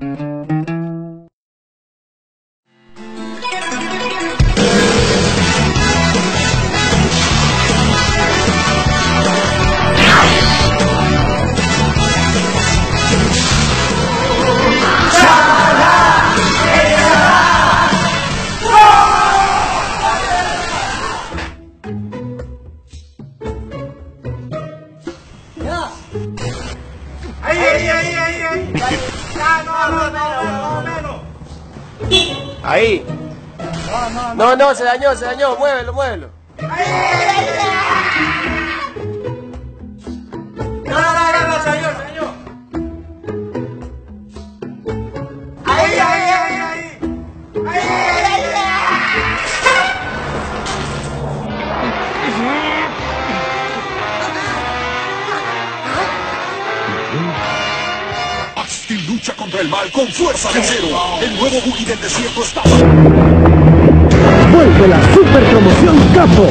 杀啦！杀啦！冲！呀！哎呀呀呀呀！Ahí. No, no, se dañó, se dañó. Muévelo, muévelo. No, no, no, no, ahí. Lucha contra el mal con fuerza de cero. El nuevo buggy del desierto está... Vuelve la super promoción Capo.